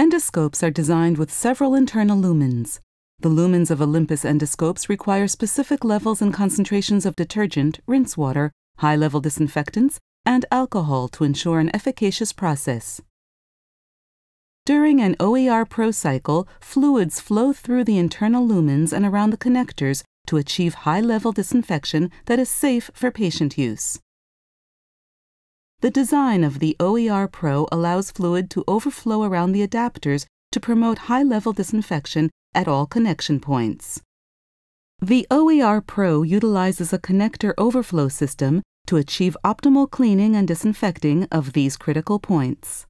Endoscopes are designed with several internal lumens. The lumens of Olympus endoscopes require specific levels and concentrations of detergent, rinse water, high level disinfectants, and alcohol to ensure an efficacious process. During an OER Pro cycle, fluids flow through the internal lumens and around the connectors to achieve high level disinfection that is safe for patient use. The design of the OER Pro allows fluid to overflow around the adapters to promote high level disinfection at all connection points. The OER Pro utilizes a connector overflow system to achieve optimal cleaning and disinfecting of these critical points.